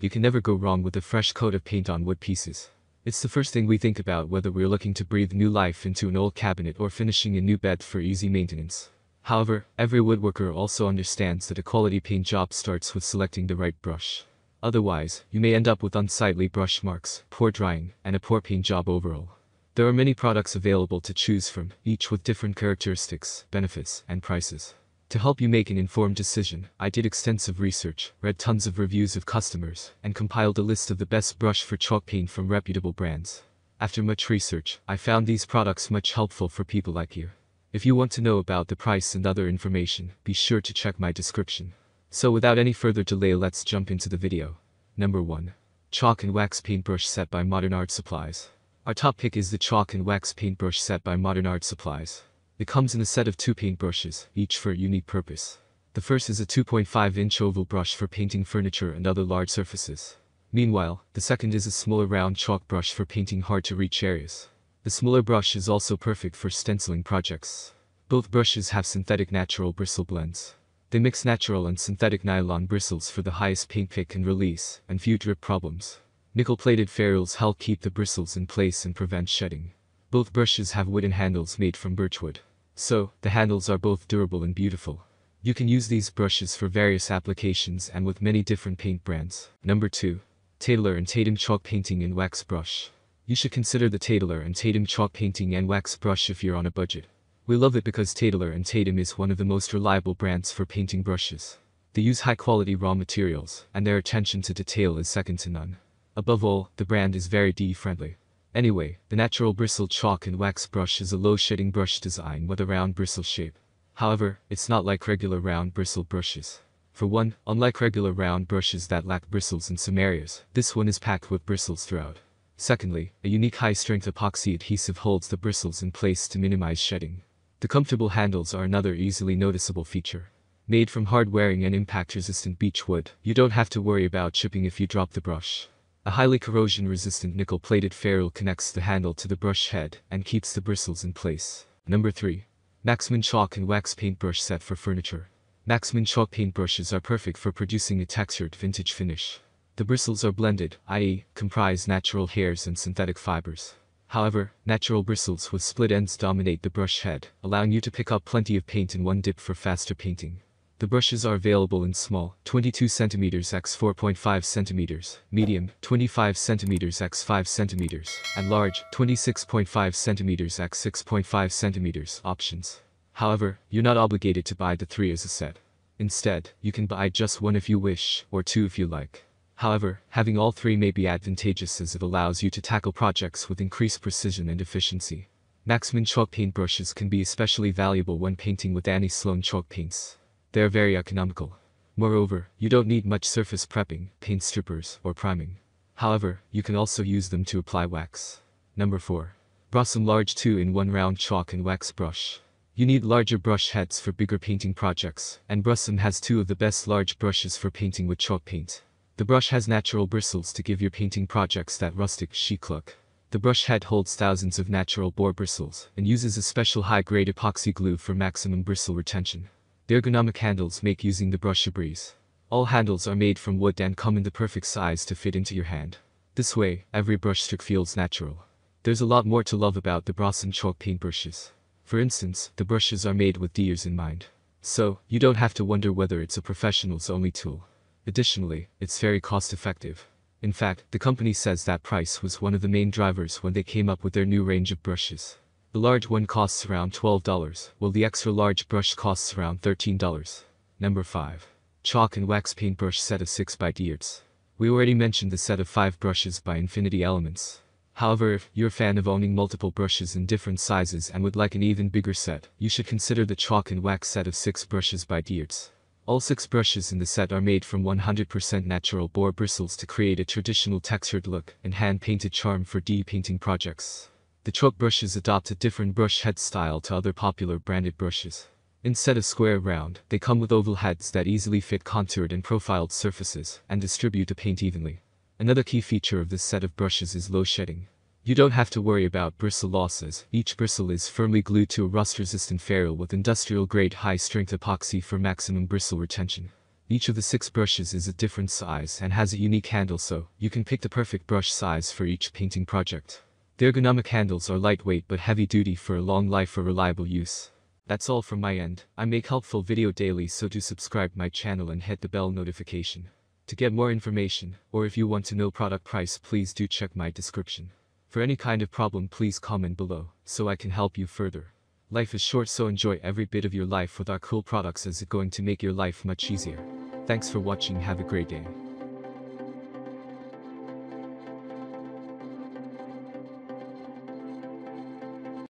You can never go wrong with a fresh coat of paint on wood pieces. It's the first thing we think about whether we're looking to breathe new life into an old cabinet or finishing a new bed for easy maintenance. However, every woodworker also understands that a quality paint job starts with selecting the right brush. Otherwise, you may end up with unsightly brush marks, poor drying, and a poor paint job overall. There are many products available to choose from, each with different characteristics, benefits, and prices. To help you make an informed decision, I did extensive research, read tons of reviews of customers, and compiled a list of the best brush for chalk paint from reputable brands. After much research, I found these products much helpful for people like you. If you want to know about the price and other information, be sure to check my description. So without any further delay let's jump into the video. Number 1. Chalk and Wax Paintbrush Set by Modern Art Supplies. Our top pick is the Chalk and Wax Paintbrush Set by Modern Art Supplies. It comes in a set of two paintbrushes, each for a unique purpose. The first is a 2.5-inch oval brush for painting furniture and other large surfaces. Meanwhile, the second is a smaller round chalk brush for painting hard-to-reach areas. The smaller brush is also perfect for stenciling projects. Both brushes have synthetic natural bristle blends. They mix natural and synthetic nylon bristles for the highest paint pick and release, and few drip problems. Nickel-plated ferrules help keep the bristles in place and prevent shedding. Both brushes have wooden handles made from birchwood. So, the handles are both durable and beautiful. You can use these brushes for various applications and with many different paint brands. Number 2. Tatler and Tatum Chalk Painting and Wax Brush. You should consider the Tatler and Tatum Chalk Painting and Wax Brush if you're on a budget. We love it because Tatler and Tatum is one of the most reliable brands for painting brushes. They use high-quality raw materials, and their attention to detail is second to none. Above all, the brand is very DIY-friendly. Anyway, the natural bristle chalk and wax brush is a low-shedding brush design with a round bristle shape. However, it's not like regular round bristle brushes. For one, unlike regular round brushes that lack bristles in some areas, this one is packed with bristles throughout. Secondly, a unique high-strength epoxy adhesive holds the bristles in place to minimize shedding. The comfortable handles are another easily noticeable feature. Made from hard-wearing and impact-resistant beech wood, you don't have to worry about chipping if you drop the brush. A highly corrosion-resistant nickel-plated ferrule connects the handle to the brush head and keeps the bristles in place. Number 3. Maxman Chalk and Wax Paintbrush Set for Furniture. Maxman chalk paintbrushes are perfect for producing a textured vintage finish. The bristles are blended, i.e., comprise natural hairs and synthetic fibers. However, natural bristles with split ends dominate the brush head, allowing you to pick up plenty of paint in one dip for faster painting. The brushes are available in small, 22 cm x 4.5 cm, medium, 25 cm x 5 cm, and large, 26.5 cm x 6.5 cm options. However, you're not obligated to buy the three as a set. Instead, you can buy just one if you wish, or two if you like. However, having all three may be advantageous as it allows you to tackle projects with increased precision and efficiency. Maxman chalk paint brushes can be especially valuable when painting with Annie Sloan chalk paints. They are very economical. Moreover, you don't need much surface prepping, paint strippers, or priming. However, you can also use them to apply wax. Number 4. Brossum Large 2-in-1 Round Chalk and Wax Brush. You need larger brush heads for bigger painting projects, and Brossum has two of the best large brushes for painting with chalk paint. The brush has natural bristles to give your painting projects that rustic, chic look. The brush head holds thousands of natural boar bristles and uses a special high-grade epoxy glue for maximum bristle retention. The ergonomic handles make using the brush a breeze. All handles are made from wood and come in the perfect size to fit into your hand. This way, every brush stroke feels natural. There's a lot more to love about the Brossum chalk paintbrushes. For instance, the brushes are made with DIYers in mind. So, you don't have to wonder whether it's a professional's only tool. Additionally, it's very cost-effective. In fact, the company says that price was one of the main drivers when they came up with their new range of brushes. The large one costs around $12, while the extra large brush costs around $13. Number 5. Chalk and Wax Paintbrush Set of 6 by Diyartz. We already mentioned the set of 5 brushes by Infinity Elements. However, if you're a fan of owning multiple brushes in different sizes and would like an even bigger set, you should consider the Chalk and Wax set of 6 brushes by Diyartz. All six brushes in the set are made from 100% natural boar bristles to create a traditional textured look and hand-painted charm for DIY-painting projects. The chalk brushes adopt a different brush head style to other popular branded brushes. Instead of square round, they come with oval heads that easily fit contoured and profiled surfaces and distribute the paint evenly. Another key feature of this set of brushes is low shedding. You don't have to worry about bristle losses, each bristle is firmly glued to a rust-resistant ferrule with industrial-grade high-strength epoxy for maximum bristle retention. Each of the six brushes is a different size and has a unique handle so you can pick the perfect brush size for each painting project. The ergonomic handles are lightweight but heavy duty for a long life or reliable use. That's all from my end. I make helpful video daily so do subscribe my channel and hit the bell notification. To get more information, or if you want to know product price please do check my description. For any kind of problem please comment below, so I can help you further. Life is short so enjoy every bit of your life with our cool products as it's going to make your life much easier. Thanks for watching have a great day.